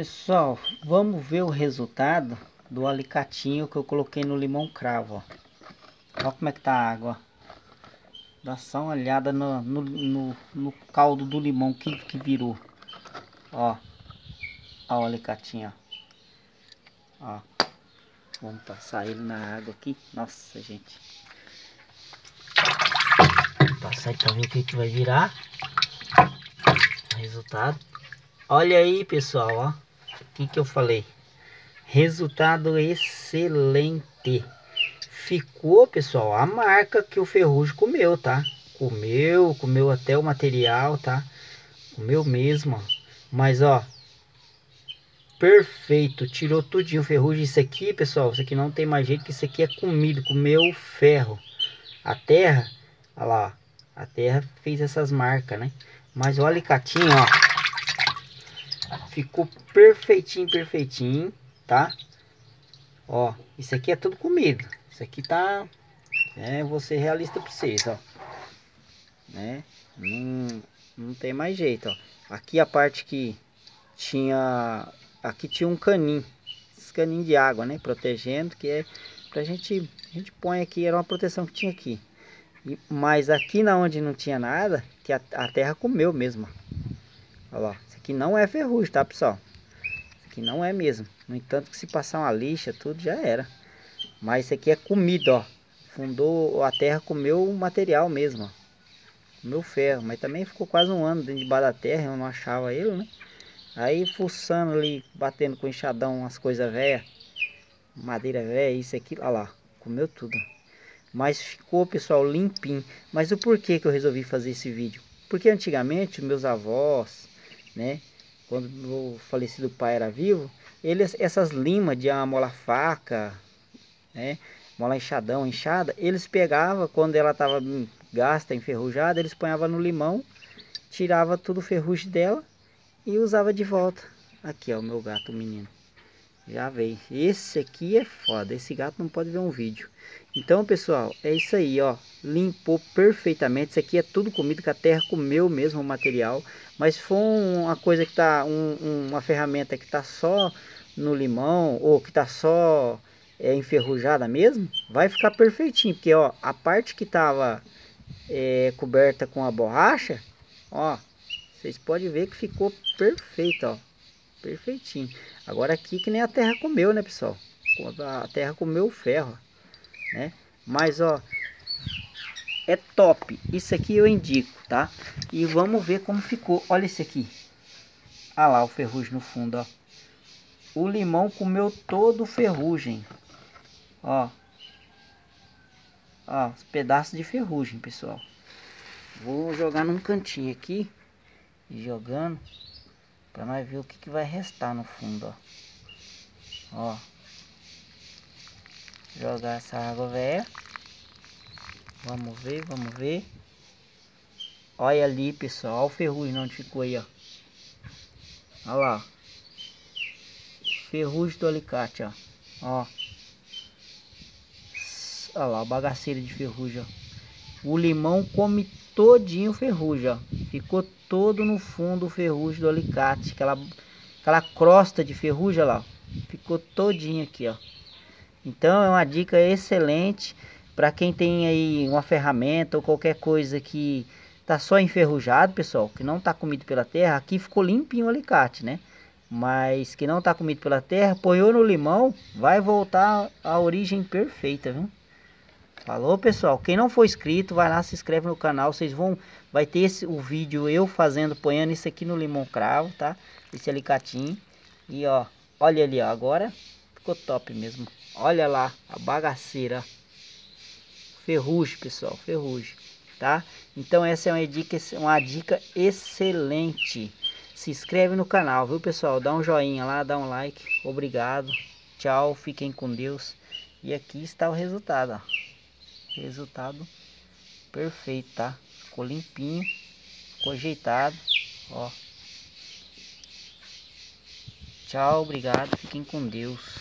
Pessoal, vamos ver o resultado do alicatinho que eu coloquei no limão cravo. Olha como é que tá a água, Dá só uma olhada no, no, no, no caldo do limão que, que virou. Ó. Ó o alicatinho, ó. ó. Vamos passar ele na água aqui. Nossa, gente. Vou passar pra ver o que, que vai virar. Resultado. Olha aí, pessoal, ó. O que que eu falei? Resultado excelente. Ficou, pessoal, a marca que o ferrugem comeu, tá? Comeu, comeu até o material, tá? Comeu mesmo, ó. Mas, ó. Perfeito. Tirou tudinho ferrugem. Isso aqui, pessoal, isso aqui não tem mais jeito que isso aqui é comido. Comeu ferro. A terra, olha lá, A terra fez essas marcas, né? Mas o alicatinho, ó. Ficou perfeitinho, perfeitinho, tá? Ó, isso aqui é tudo comido. Isso aqui tá... É, vou ser realista pra vocês, ó. Né? Não, não tem mais jeito, ó. Aqui a parte que tinha... Aqui tinha um caninho. Esse caninho de água, né? Protegendo, que é pra gente... A gente põe aqui, era uma proteção que tinha aqui. E, mas aqui na onde não tinha nada, que a, a terra comeu mesmo, ó. Olha lá aqui não é ferrugem, tá pessoal? Isso aqui não é mesmo. No entanto que se passar uma lixa, tudo já era. Mas isso aqui é comida, ó. Fundou, a terra comeu o material mesmo, ó. Comeu ferro, mas também ficou quase um ano dentro de da terra, eu não achava ele, né? Aí fuçando ali, batendo com enxadão as coisas velhas. Madeira velha, isso aqui, olha lá. Comeu tudo. Mas ficou, pessoal, limpinho. Mas o porquê que eu resolvi fazer esse vídeo? Porque antigamente meus avós, né? Quando o falecido pai era vivo, eles, essas limas de amola faca, né? Mola enxadão, enxada, eles pegavam quando ela estava gasta, enferrujada, eles ponhavam no limão, tirava tudo o ferrugem dela e usava de volta. Aqui, ó, o meu gato, menino. Já veio. Esse aqui é foda. Esse gato não pode ver um vídeo. Então, pessoal, é isso aí, ó. Limpou perfeitamente. Isso aqui é tudo comido que a terra comeu mesmo o material. Mas foi uma coisa que tá... Um, uma ferramenta que tá só no limão ou que tá só é, enferrujada mesmo, vai ficar perfeitinho. Porque, ó, a parte que tava é, coberta com a borracha, ó, vocês podem ver que ficou perfeito, ó. Perfeitinho. Agora aqui que nem a terra comeu, né, pessoal? A terra comeu o ferro, né? Mas, ó, é top. Isso aqui eu indico, tá? E vamos ver como ficou. Olha esse aqui. Olha lá o ferrugem no fundo, ó. O limão comeu todo o ferrugem. Ó. Ó, os pedaços de ferrugem, pessoal. Vou jogar num cantinho aqui. Jogando. Pra nós ver o que, que vai restar no fundo, ó. Ó. Jogar essa água velha. Vamos ver, vamos ver. Olha ali, pessoal. Olha o ferrugem onde ficou aí, ó. Olha lá. Ferrugem do alicate, ó. Ó. Olha lá, a bagaceira de ferrugem, ó. O limão come todinho ferrugem, ó. Ficou todo no fundo o ferrugem do alicate. Aquela, aquela crosta de ferrugem, lá. Ficou todinho aqui, ó. Então é uma dica excelente para quem tem aí uma ferramenta ou qualquer coisa que tá só enferrujado, pessoal, que não tá comido pela terra. Aqui ficou limpinho o alicate, né? Mas que não tá comido pela terra, apoiou no limão, vai voltar à origem perfeita, viu? Falou, pessoal. Quem não for inscrito, vai lá, se inscreve no canal. Vocês vão... Vai ter esse, o vídeo eu fazendo, ponhando isso aqui no limão cravo, tá? Esse alicatinho. E, ó, olha ali, ó. Agora ficou top mesmo. Olha lá, a bagaceira. Ferrugem, pessoal. Ferrugem, tá? Então, essa é uma dica, uma dica excelente. Se inscreve no canal, viu, pessoal? Dá um joinha lá, dá um like. Obrigado. Tchau, fiquem com Deus. E aqui está o resultado, ó. Resultado perfeito, tá? Ficou limpinho, ficou ajeitado, ó. Tchau, obrigado, fiquem com Deus.